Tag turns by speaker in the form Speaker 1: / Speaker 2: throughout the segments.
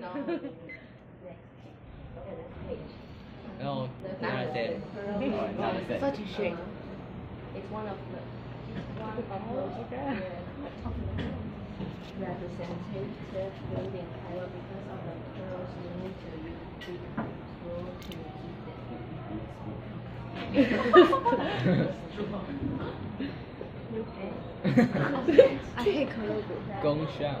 Speaker 1: No.
Speaker 2: No, not
Speaker 1: that.
Speaker 2: Not.
Speaker 3: Such a shame. Uh-huh.
Speaker 1: It's one of the. most
Speaker 3: okay.
Speaker 1: Representative building power because of the pearls you need to dig through to keep them.
Speaker 3: I hate
Speaker 2: Korea. Gongshan.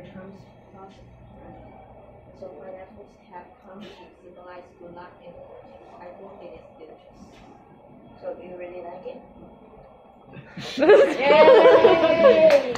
Speaker 1: here comes prosperity. So pineapples have come to symbolize good luck and I think it is delicious. So do you really like it? Yay!